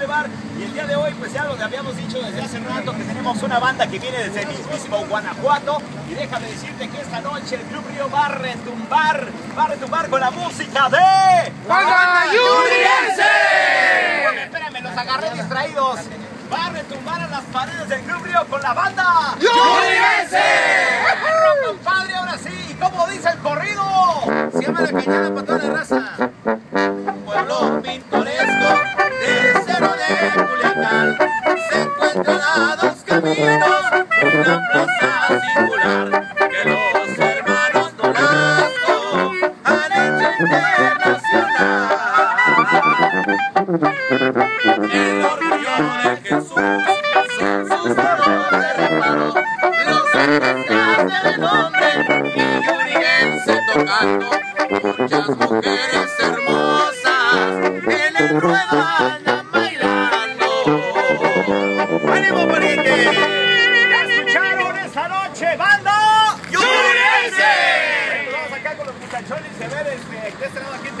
Boulevard. Y el día de hoy, pues ya lo habíamos dicho desde hace rato, que tenemos una banda que viene desde el mismísimo Guanajuato. Y déjame decirte que esta noche el Club Río va a retumbar, va a retumbar con la música de... ¡Banda Yuriense! Espérame, los agarré distraídos. Va a retumbar a las paredes del Club Río con la banda... ¡Yuriense! ¡Perro, compadre! Ahora sí, ¿cómo dice el corrido? Se llama la cañada para toda la raza. Se encuentran dos caminos, una plaza singular que los hermanos Nolasco han hecho internacional. El orgullo de Jesús son sus reparo, los artistas de nombre y yuriense tocando. Muchas mujeres hermosas en el noche, banda. ¡Yúrense! Vamos acá con los muchachones y a ver, este, de este lado, aquí